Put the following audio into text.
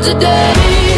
today.